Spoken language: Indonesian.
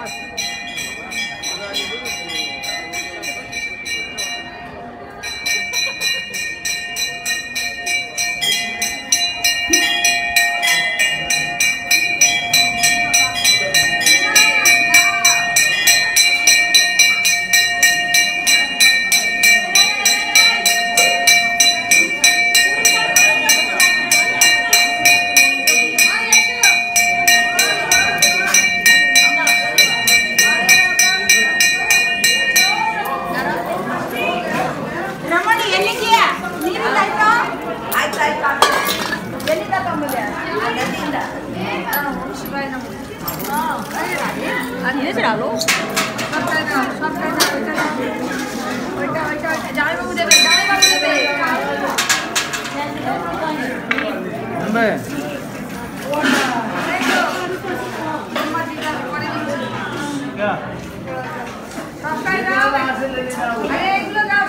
my Díselo. Hombre. Ya. Sampai dalam. Ayo, ikut dalam